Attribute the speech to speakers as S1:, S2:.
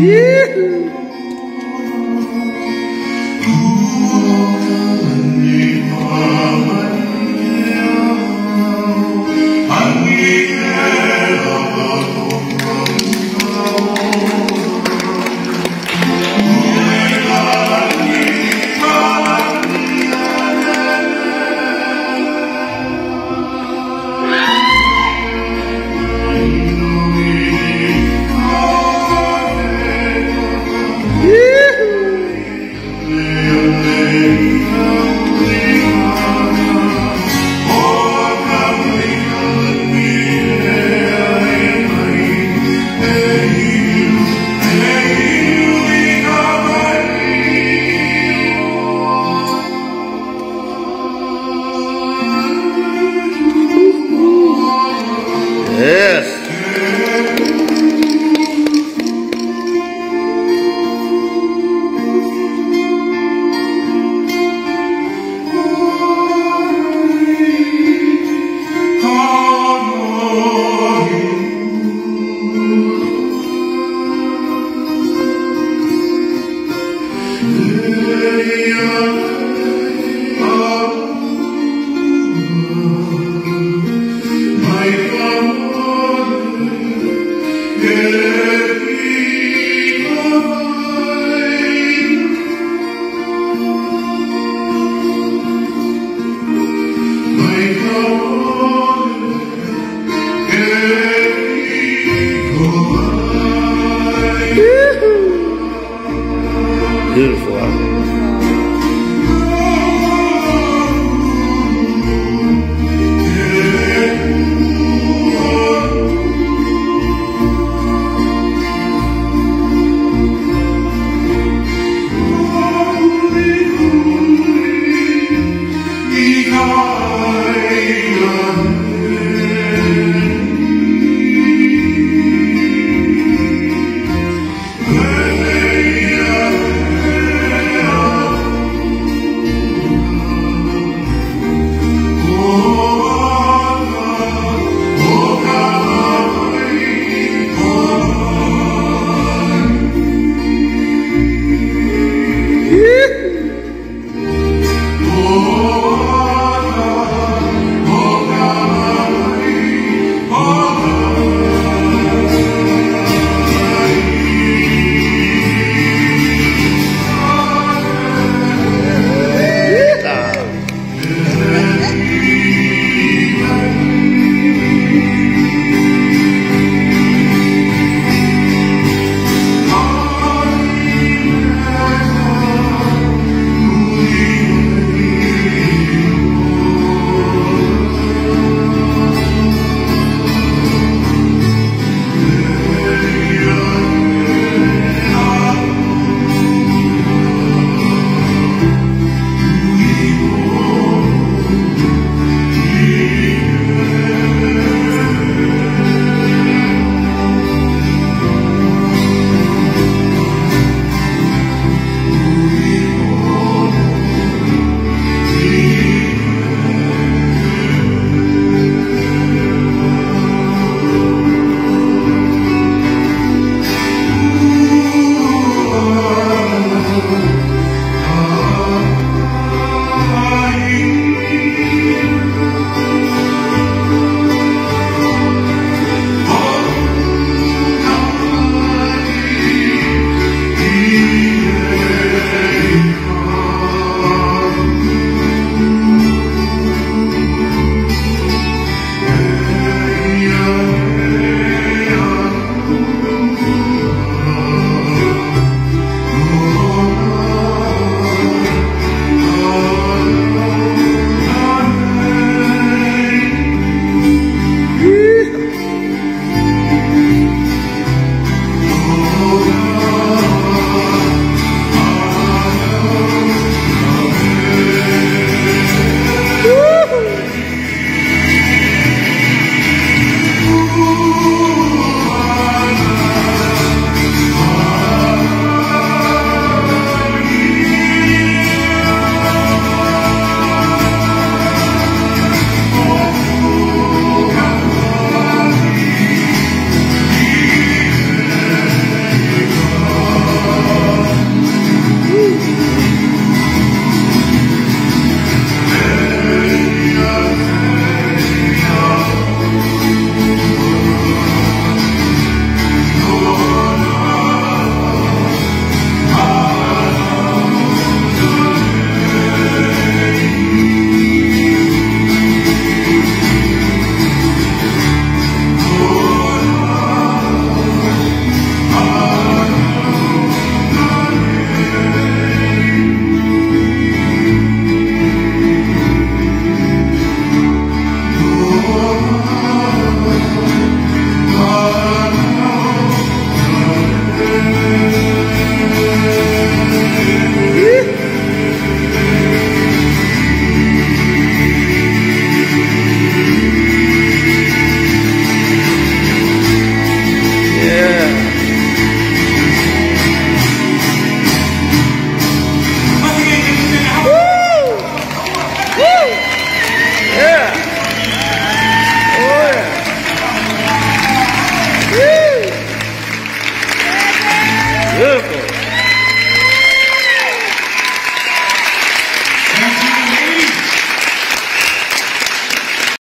S1: Ih! beautiful.